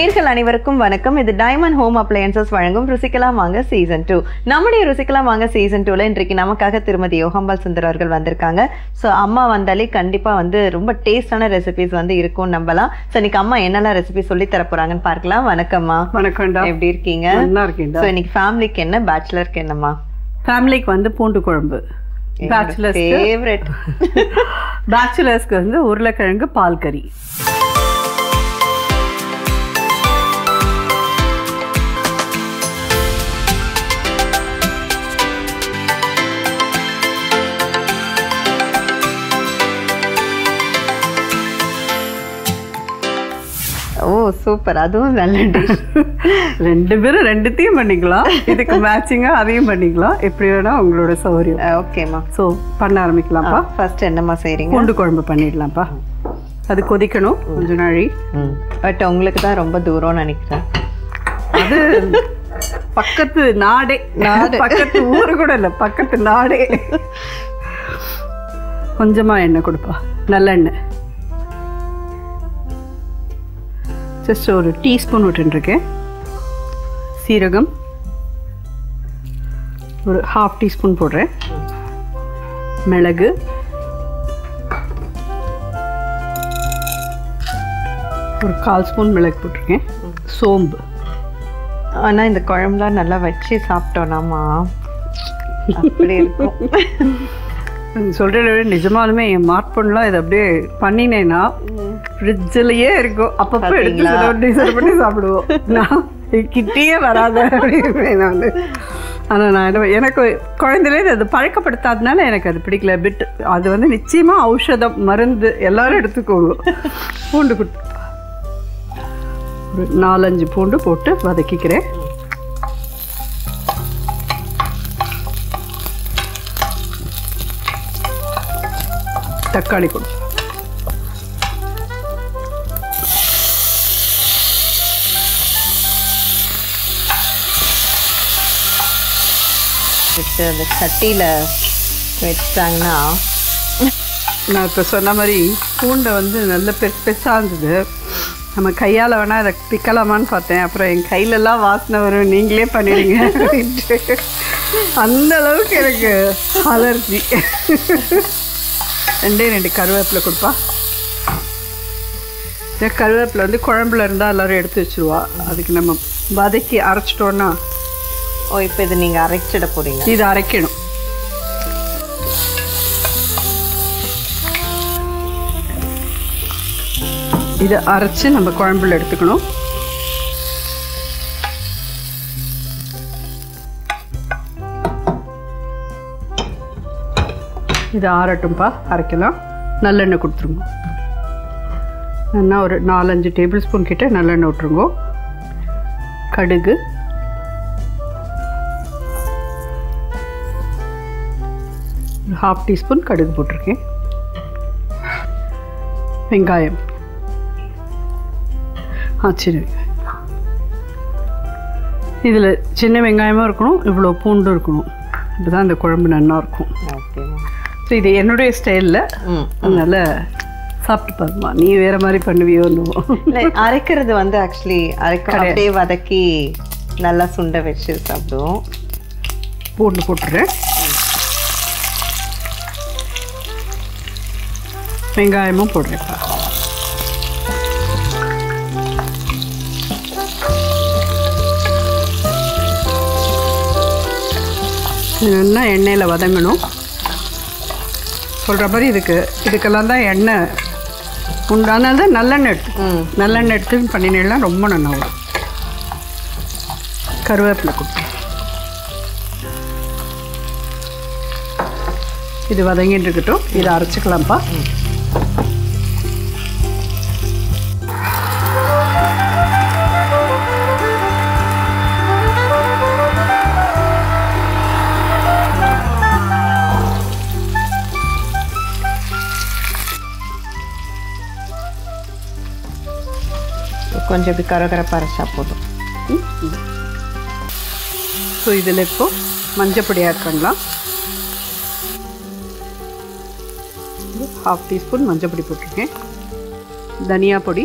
நேர்கள் அனைவருக்கும் வணக்கம். இது டைமண்ட் ஹோம் அப்ளையன்சஸ் வழங்கும் ருசிக்கலாம் வாங்க சீசன் டூ நம்முடைய ருசிக்கலாம் வாங்க சீசன் டூல இன்றைக்கு நமக்காக திருமதி யோகம்பால் சுந்தர் அவர்கள் வந்திருக்காங்க. ஸோ அம்மா வந்தாலே கண்டிப்பா வந்து ரொம்ப டேஸ்டான ரெசிபிஸ் வந்து இருக்கும்னு நம்பலாம். ஸோ இன்னைக்கு அம்மா என்னெல்லாம் ரெசிபி சொல்லி தர போறாங்கன்னு பார்க்கலாம் வணக்கம்மா வணக்கம்டா எப்படி இருக்கீங்க? நல்லா இருக்கேன்டா ஸோ இன்னைக்கு ஃபேமிலிக்கு என்ன? பேச்சுலருக்கு என்னம்மா? ஃபேமிலிக்கு வந்து பூண்டு குழம்பு. பேச்சுலர்ஸ்க்கு ஃபேவரட் பேச்சுலர்ஸ்க்கு வந்து உருளைக்கிழங்கு பால் கறி. ஓ சூப்பர். அதுவும் நல்ல டிஷ் ரெண்டு பேரும் ரெண்டுத்தையும் பண்ணிக்கலாம். இதுக்கு மேட்சிங்காக அதையும் பண்ணிக்கலாம். எப்படி வேணா உங்களோட சௌகரியம். ஓகேம்மா ஸோ பண்ண ஆரம்பிக்கலாம்ப்பா. ஃபர்ஸ்ட் என்னம்மா செய்றீங்க? பூண்டு குழம்பு பண்ணிடலாம்ப்பா. அது கொதிக்கணும். கொஞ்ச நாழி பட் உங்களுக்கு தான் ரொம்ப தூரம்னு நினைக்கிறேன். அது பக்கத்து நாடே. நாடு. பக்கத்து ஊரு கூட இல்லை. பக்கத்து நாடே. கொஞ்சமா எண்ணெய் கொடுப்பா. நல்லெண்ணெய். ஜஸ்ட் ஒரு டீஸ்பூன் விட்டுருக்கேன் சீரகம். ஒரு ஹாஃப் டீஸ்பூன் போடுறேன். மிளகு. ஒரு கால் ஸ்பூன் மிளகு போட்டிருக்கேன். சோம்பு. ஆனால் இந்த குழம்புலாம் நல்லா வச்சு சாப்பிட்டோம்னாமா அப்படி இருக்கும். சொல்கிறத விட நிஜமாலுமே என் ஸ்மார்ட் ஃபோன்லாம் இதை அப்படியே பண்ணினேன்னா ஃப்ரிட்ஜிலேயே இருக்கும். அப்பப்போ எடுத்து டீசல் பண்ணி சாப்பிடுவோம். நான் கிட்டேயே வராத அப்படின்னு நான். வந்து ஆனால் நான் என்ன எனக்கு குழந்தையிலேருந்து அது பழக்கப்படுத்தாதனால எனக்கு அது பிடிக்கல. பிட் அது வந்து நிச்சயமாக ஔஷதம் மருந்து எல்லாரும் எடுத்துக்கோங்க. பூண்டு ஒரு நாலஞ்சு பூண்டு போட்டு வதக்கிக்கிறேன். தக்காளி கொடு. வச்சு அந்த சட்டியில வச்சிட்டாங்கன்னா நான் இப்போ சொன்ன மாதிரி பூண்டை வந்து நல்ல பெருசு பெருசாக இருந்தது. நம்ம கையால் வேணால் அதை பிக்கலாமான்னு பார்த்தேன். அப்புறம் என் கையிலலாம் வாசனை வரும். நீங்களே பண்ணிடுங்க அப்படின்ட்டு. அந்த அளவுக்கு எனக்கு அலர்ஜி. ரெண்டே ரெண்டு கருவேப்பிலை கொடுப்பா. இந்த கருவேப்பிலை வந்து குழம்புல இருந்தால் எல்லோரும் எடுத்து வச்சுருவா. அதுக்கு நம்ம வதக்கி அரைச்சிட்டோன்னா ஓ இப்போ இது நீங்க அரைச்சிட போறீங்க. இது அரைக்கணும். இதை அரைச்சு நம்ம குழம்புல எடுத்துக்கணும். இது ஆறட்டும்ப்பா அரைக்கலாம். நல்லெண்ணெய் கொடுத்துருங்க. நல்லா ஒரு நாலஞ்சு டேபிள் ஸ்பூன் கிட்டே நல்லெண்ணெய் விட்ருங்கோ கடுகு. ஒரு ஹாஃப் டீஸ்பூன் கடுகு போட்டிருக்கேன். வெங்காயம். ஆ சரி. இதில் சின்ன வெங்காயமும் இருக்கணும் இவ்வளோ பூண்டும் இருக்கணும். இப்போ தான் அந்த குழம்பு நல்லாயிருக்கும். இருக்கும் ஸோ இது என்னுடைய ஸ்டைலில் அதனால் சாப்பிட்டு பாருமா நீ வேறு மாதிரி பண்ணுவியோ என்னவோ. இல்லை அரைக்கிறது வந்து ஆக்சுவலி அரைக்க அப்படியே வதக்கி நல்லா சுண்ட வச்சு சாப்பிடுவோம். பூண்டு போட்டுறேன். வெங்காயமும் போடுறேன்ப்பா இது நல்லா எண்ணெயில் வதங்கணும். சொல்கிற மாதிரி இதுக்கு இதுக்கெல்லாம் தான் எண்ணெய் உண்டான தான் நல்லெண்ணெய் எடுத்து. நல்லெண்ணெய் எடுத்து பண்ணினேன்னா ரொம்ப நல்லா வரும். கருவேப்பிலை கொடுத்து இது வதங்கிட்டு இருக்கட்டும். இதை அரைச்சிக்கலாம்ப்பா. கொஞ்சம் இப்படி கரகரப்பாக அரைச்சா போதும். ஸோ இதில் இப்போது மஞ்சள் பொடி ஆட் பண்ணலாம். ஹாஃப் டீஸ்பூன் மஞ்சள் பொடி போட்டிருக்கேன். தனியா பொடி.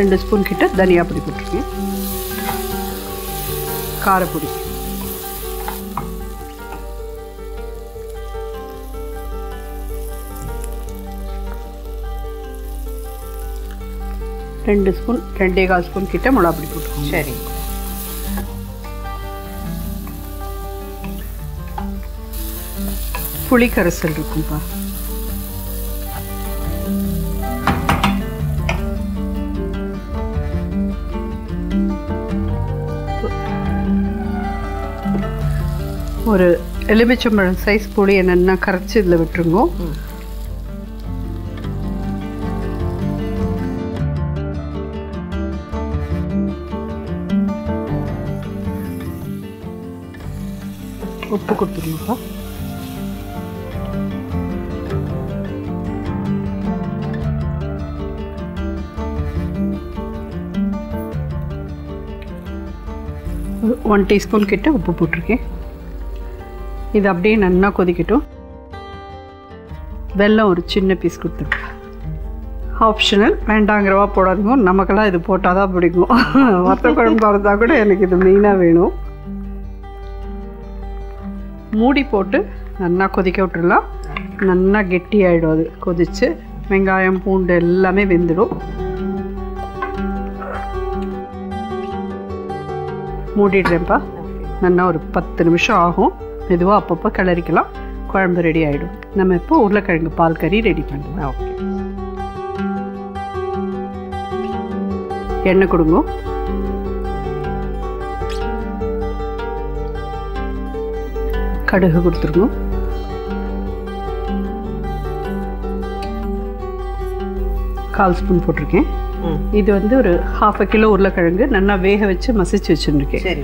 ரெண்டு ஸ்பூன் கிட்ட தனியா பொடி போட்டிருக்கேன். காரப்பொடி. ரெண்டு ஸ்பூன் ரெண்டே கால் ஸ்பூன் கிட்ட மிளகா பொடி போட்டுக்கோங்க. சரி. புளி கரைசல் இருக்கும்பா. ஒரு எலுமிச்சம்பழம் சைஸ் புளி என்னென்னா கரைச்சி இதில் விட்டுருங்க. கொடுத்துருங்கப்பா. ஒன் டீஸ்பூன் கிட்ட உப்பு போட்டிருக்கேன். இது அப்படியே நல்லா கொதிக்கட்டும். வெல்லம் ஒரு சின்ன பீஸ் கொடுத்துருக்கேன் ஆப்ஷனல் வேண்டாங்கிறவா போடாதீங்க. நமக்கெல்லாம் இது போட்டால் தான் பிடிக்கும். வத்த குழம்பு வரதா கூட எனக்கு இது மெயினாக வேணும். மூடி போட்டு நல்லா கொதிக்க விட்டுடலாம் நல்லா கெட்டியாயிடும் அது. கொதிச்சு வெங்காயம் பூண்டு எல்லாமே வெந்துடும். மூடிடுறேன்ப்பா. நல்லா ஒரு பத்து நிமிஷம் ஆகும். மெதுவாக அப்பப்போ கிளறிக்கலாம். குழம்பு ரெடி ஆகிடும் நம்ம இப்போ உருளைக்கிழங்கு பால் கறி ரெடி பண்ணலாம் ஓகே. எண்ணெய் கொடுங்க. கடுகு கொடுத்துருங்க கால் ஸ்பூன் போட்டிருக்கேன். இது வந்து ஒரு ஹாஃப் அ கிலோ உருளைக்கிழங்கு நல்லா வேக வச்சு மசிச்சு வச்சுருக்கேன்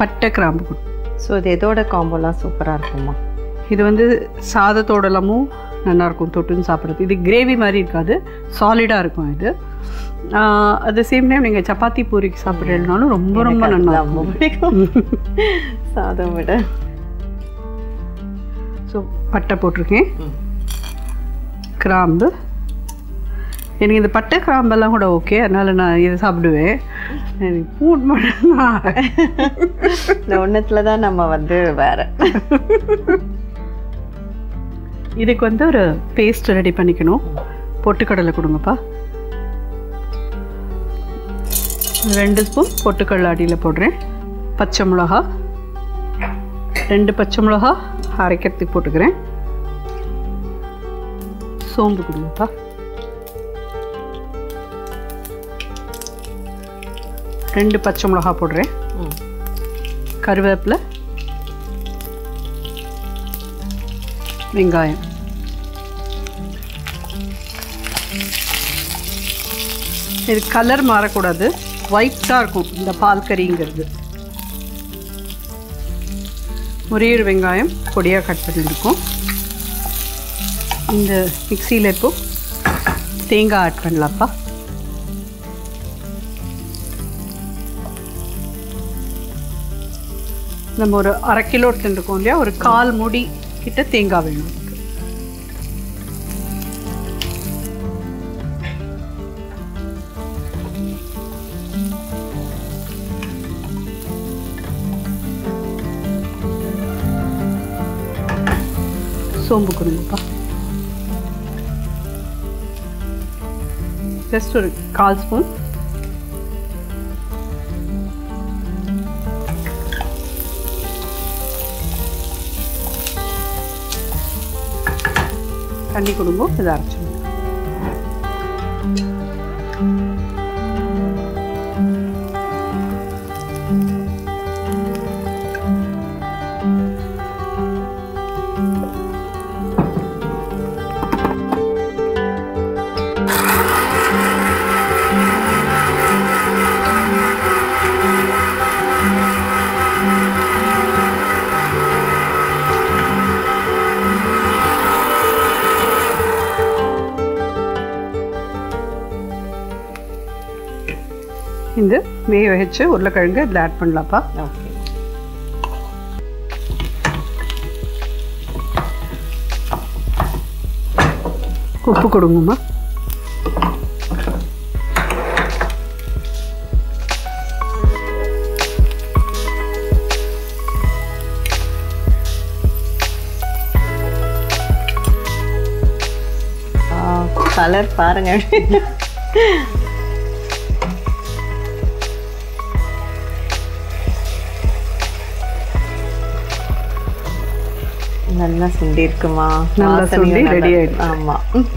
பட்டை கிராம்பு ஸோ இது எதோட காம்போலாம் சூப்பராக இருக்குமா இது வந்து சாதத்தோடலமும் நல்லாயிருக்கும் தொட்டுன்னு சாப்பிட்றது. இது கிரேவி மாதிரி இருக்காது சாலிடாக இருக்கும் இது. அட் த சேம் டைம் நீங்கள் சப்பாத்தி பூரிக்கு சாப்பிட்றதுனாலும் ரொம்ப ரொம்ப நல்லா சாதம் விட. பட்டை போட்டிருக்கேன். கிராம்பு. எனக்கு இந்த பட்டை கிராம்பெல்லாம் கூட ஓகே. அதனால் நான் இதை சாப்பிடுவேன். எனக்கு பூட் மட்டும்தான். இந்த ஒன்றத்துல தான் நம்ம வந்து வேற. இதுக்கு வந்து ஒரு பேஸ்ட் ரெடி பண்ணிக்கணும். பொட்டுக்கடலை கொடுங்கப்பா. ரெண்டு ஸ்பூன் பொட்டுக்கடலை அடியில் போடுறேன். பச்சை மிளகா. ரெண்டு பச்சை மிளகா அரைக்கிறதுக்கு போட்டுக்கிறேன். சோம்பு கொடுங்கப்பா. ரெண்டு பச்சை மிளகா போடுறேன். கருவேப்பிலை வெங்காயம். இது கலர் மாறக்கூடாது. ஒயிட்டாக இருக்கும் இந்த பால் கறிங்கிறது. ஒரே ஒரு வெங்காயம் பொடியாக கட் பண்ணியிருக்கோம். இந்த மிக்சியில் இப்போ தேங்காய் ஆட் பண்ணலாம்ப்பா. நம்ம ஒரு அரை கிலோ எடுத்துருக்கோம் இல்லையா? ஒரு கால் முடி கிட்ட தேங்காய் வேணும். சோம்பு கொடுங்கப்பா. ஜஸ்ட் ஒரு கால் ஸ்பூன். தண்ணி கொடுங்க இதை அரைச்சிடுங்க. இந்த வேக வச்சு உருளைக்கிழங்கு இதில் ஆட் பண்ணலாம்ப்பா. ஓகே. உப்பு கொடுங்கம்மா. கலர் பாருங்க. நல்லா சுண்டி இருக்குமா நல்லா சுண்டி ready இருக்கு. ஆமா. ம்.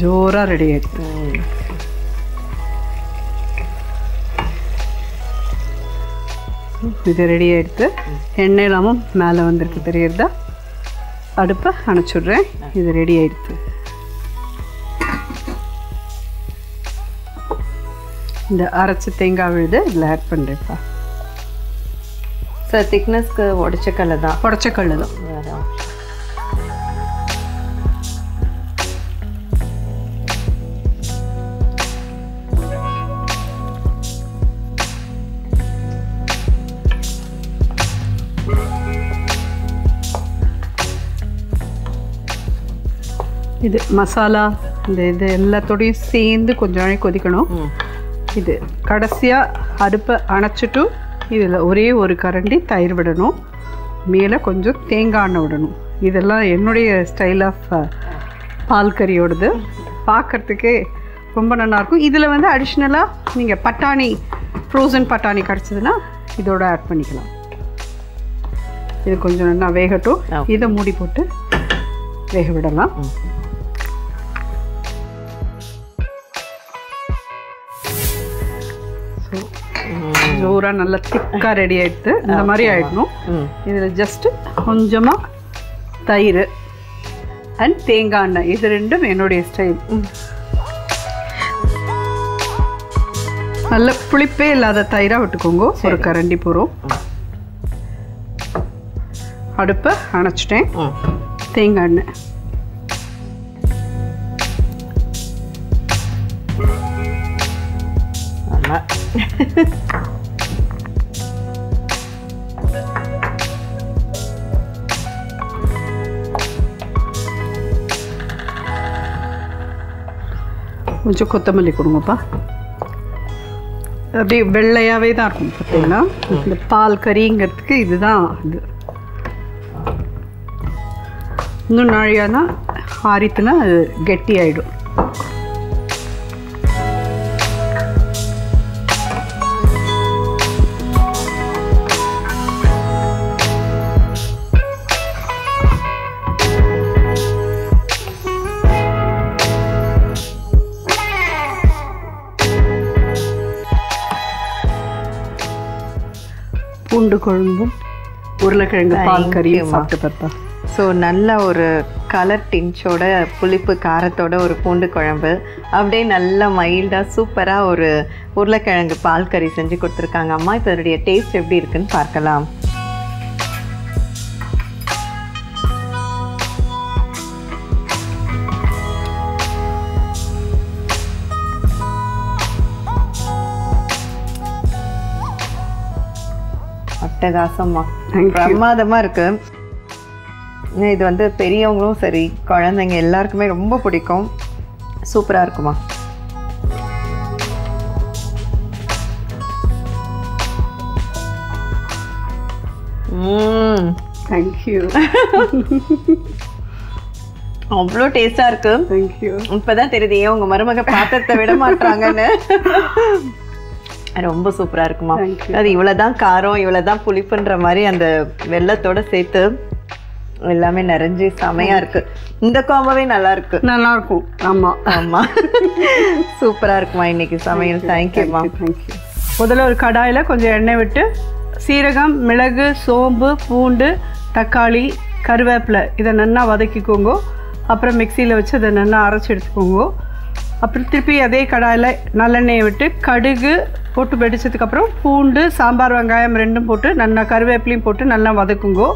ஜோராக ரெடி ஆயிடுச்சு. இது ரெடி ஆயிடுத்து எண்ணெய் இல்லாமல் மேலே வந்திருக்கு தெரியுறதா அடுப்பை அணைச்சிடுறேன். இது ரெடி ஆயிடுத்து இந்த அரைச்ச தேங்காய் விழுது இதில் ஆட் பண்ணுறேன்ப்பா சார் திக்னஸ்க்கு உடைச்ச கல்ல தான் உடச்ச கல் தான் இது மசாலா இந்த இது எல்லாத்தோடையும் சேர்ந்து கொஞ்சம் நாளைக்கு கொதிக்கணும். இது கடைசியாக அடுப்பை அணைச்சிட்டு இதில் ஒரே ஒரு கரண்டி தயிர் விடணும். மேலே கொஞ்சம் தேங்காய் எண்ணெய் விடணும். இதெல்லாம் என்னுடைய ஸ்டைல் ஆஃப் பால் கறியோடது. பார்க்கறதுக்கே ரொம்ப நல்லாயிருக்கும் இதில் வந்து அடிஷ்னலாக நீங்கள் பட்டாணி ஃப்ரோசன் பட்டாணி கிடச்சதுன்னா இதோட ஆட் பண்ணிக்கலாம். இது கொஞ்சம் நல்லா வேகட்டும். இதை மூடி போட்டு வேக விடலாம். ஜோராக நல்லா திக்காக ரெடி ஆயிடுது இந்த மாதிரி ஆயிடணும். ம். இதில் ஜஸ்ட்டு கொஞ்சமாக தயிர் அண்ட் தேங்காய் எண்ணெய். இது ரெண்டும் என்னுடைய ஸ்டைல் நல்ல புளிப்பே இல்லாத தயிராக விட்டுக்கோங்க. ஒரு கரண்டி போகிறோம் அடுப்பை அணைச்சிட்டேன். தேங்காய் எண்ணெய். கொஞ்சம் கொத்தமல்லி கொடுங்கப்பா. அப்படியே வெள்ளையாகவே தான் இருக்கும் பார்த்தீங்களா? இந்த பால் கறிங்கிறதுக்கு இதுதான் இது இன்னும் நாழியானா ஆரித்துனா அது கெட்டி ஆகிடும் பூண்டு குழம்பும் உருளைக்கிழங்கு பால் கறியும் சாப்பிட்டு பார்த்தா ஸோ நல்ல ஒரு கலர் டின்ச்சோட புளிப்பு காரத்தோட ஒரு பூண்டு குழம்பு. அப்படியே நல்ல மைல்டாக சூப்பராக ஒரு உருளைக்கிழங்கு பால் கறி செஞ்சு கொடுத்துருக்காங்க. அம்மா இப்போ இதனுடைய டேஸ்ட் எப்படி இருக்குன்னு பார்க்கலாம். You. பிரமாதமா இருக்கு. இது வந்து பெரியவங்களும் சரி குழந்தைங்க எல்லாருக்குமே ரொம்ப பிடிக்கும். சூப்பரா இருக்குமா. தேங்க்யூ அவ்வளோ டேஸ்டா இருக்கு. தேங்க்யூ இப்பதான் தெரியுது ஏன் உங்க மருமக பாத்திரத்தை விட மாட்டாங்கன்னு ரொம்ப சூப்பரா இருக்குமா. அது இவ்வளவுதான் காரம் இவ்வளவுதான் புளிப்புன்ற மாதிரி அந்த வெள்ளத்தோட சேர்த்து எல்லாமே நிறைஞ்சு செமையா இருக்கு. இந்த காம்போவே நல்லா இருக்கு. நல்லா இருக்கும் ஆமாம் ஆமா. சூப்பரா இருக்குமா இன்னைக்கு சமையல்? தேங்க்யூமா தேங்க்யூ முதல்ல ஒரு கடாயில் கொஞ்சம் எண்ணெய் விட்டு சீரகம் மிளகு சோம்பு பூண்டு தக்காளி கருவேப்பிலை இதை நல்லா வதக்கிக்கோங்க. அப்புறம் மிக்சியில் வச்சு அதை நல்லா அரைச்சி எடுத்துக்கோங்க. அப்புறம் திருப்பி அதே கடாயில் நல்லெண்ணெயை விட்டு கடுகு போட்டு வெடிச்சதுக்கப்புறம் பூண்டு சாம்பார் வெங்காயம் ரெண்டும் போட்டு நல்லா கருவேப்பிலையும் போட்டு நல்லா வதக்குங்கோ.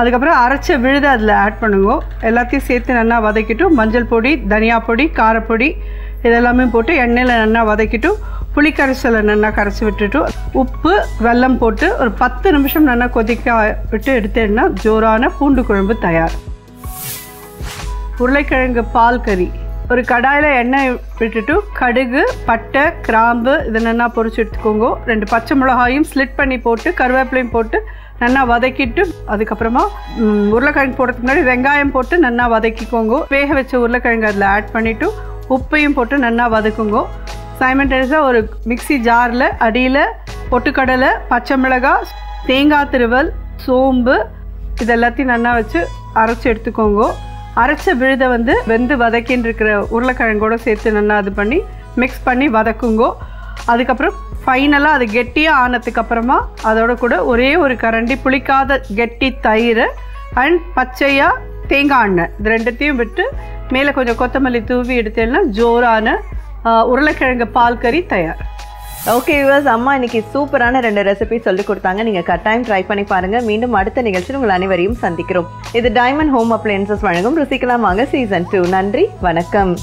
அதுக்கப்புறம் அரைச்ச விழுதை அதில் ஆட் பண்ணுங்கோ. எல்லாத்தையும் சேர்த்து நல்லா வதக்கிட்டு மஞ்சள் பொடி தனியா பொடி காரப்பொடி இதெல்லாமே போட்டு எண்ணெயில் நல்லா வதக்கிட்டு புளிக்கரைசலை நல்லா கரைச்சி விட்டுட்டு உப்பு வெல்லம் போட்டு ஒரு பத்து நிமிஷம் நல்லா கொதிக்க விட்டு எடுத்தேன்னா ஜோரான பூண்டு குழம்பு தயார். உருளைக்கிழங்கு பால் கறி. ஒரு கடாயில் எண்ணெய் விட்டுட்டு கடுகு பட்டை கிராம்பு இதை நல்லா பொரிச்சு எடுத்துக்கோங்க. ரெண்டு பச்சை மிளகாயும் ஸ்லிட் பண்ணி போட்டு கருவேப்பிலையும் போட்டு நல்லா வதக்கிட்டு அதுக்கப்புறமா உருளைக்கிழங்கு போடுறதுக்கு முன்னாடி வெங்காயம் போட்டு நல்லா வதக்கிக்கோங்க. வேக வச்ச உருளைக்கிழங்கு அதில் ஆட் பண்ணிவிட்டு உப்பையும் போட்டு நல்லா வதக்குங்க. சைமண்டேஸாக ஒரு மிக்ஸி ஜாரில் அடியில் பொட்டுக்கடலை பச்சை மிளகாய் தேங்காய் திருவல் சோம்பு இதெல்லாத்தையும் நல்லா வச்சு அரைச்சி எடுத்துக்கோங்க. அரைச்ச விழுதை வந்து வெந்து வதக்கின்னு இருக்கிற உருளைக்கிழங்கோட சேர்த்து நல்லா இது பண்ணி மிக்ஸ் பண்ணி வதக்குங்கோ. அதுக்கப்புறம் ஃபைனலாக அது கெட்டியாக ஆனதுக்கப்புறமா அதோட கூட ஒரே ஒரு கரண்டி புளிக்காத கெட்டி தயிர் அண்ட் பச்சையாக தேங்காய் எண்ணெய். இது ரெண்டுத்தையும் விட்டு மேலே கொஞ்சம் கொத்தமல்லி தூவி எடுத்தேன்னா ஜோரான உருளைக்கிழங்கு பால் கறி தயார். ஓகே யூவர்ஸ் அம்மா இன்னைக்கு சூப்பரான ரெண்டு ரெசிபி சொல்லி கொடுத்தாங்க. நீங்க கட்டாயம் ட்ரை பண்ணி பாருங்க. மீண்டும் அடுத்த நிகழ்ச்சியில் உங்கள் அனைவரையும் சந்திக்கிறோம். இது டைமண்ட் ஹோம் அப்ளையன்சஸ் வழங்கும் ருசிக்கலாம் வாங்க சீசன் டூ நன்றி வணக்கம்.